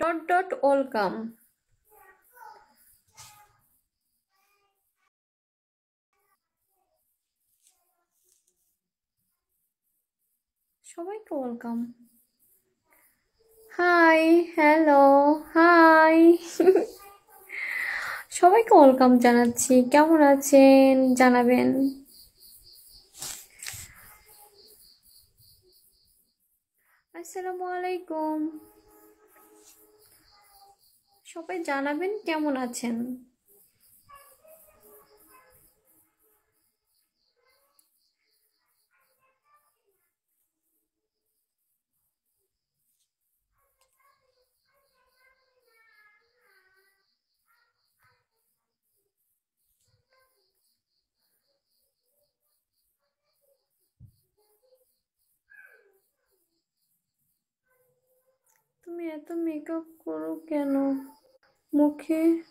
Dot dot welcome সবাইকে welcome hi hello hi সবাইকে welcome জানাচ্ছি। কেমন আছেন? জানাবেন। আসসালামু আলাইকুম। সবাই জানাবেন কেমন আছেন। তুমি এত মেকআপ করো কেন? no que